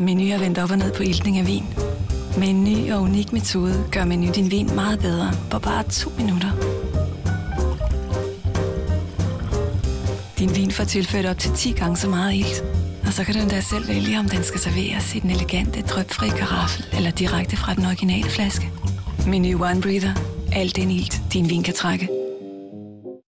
Menu er vendt op og ned på iltning af vin. Med en ny og unik metode gør Menu din vin meget bedre på bare to minutter. Din vin får tilført op til 10 gange så meget ilt. Og så kan du endda selv vælge, om den skal serveres i den elegante, drøbfri karaffel eller direkte fra den originale flaske. Menu One Breather. Alt den ilt, din vin kan trække.